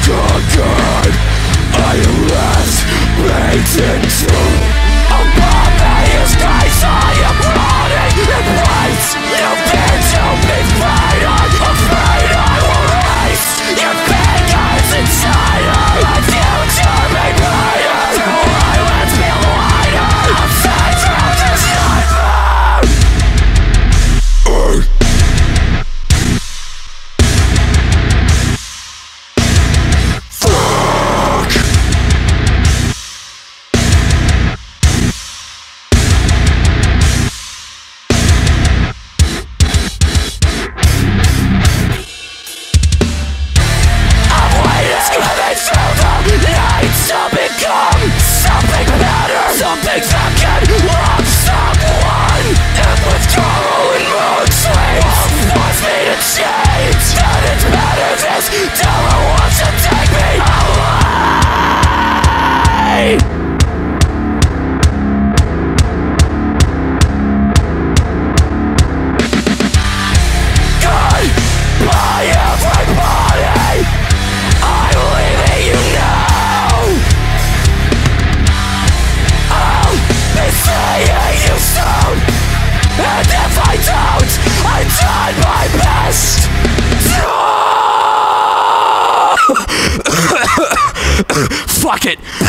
Till dawn I am left, painting Fuck it.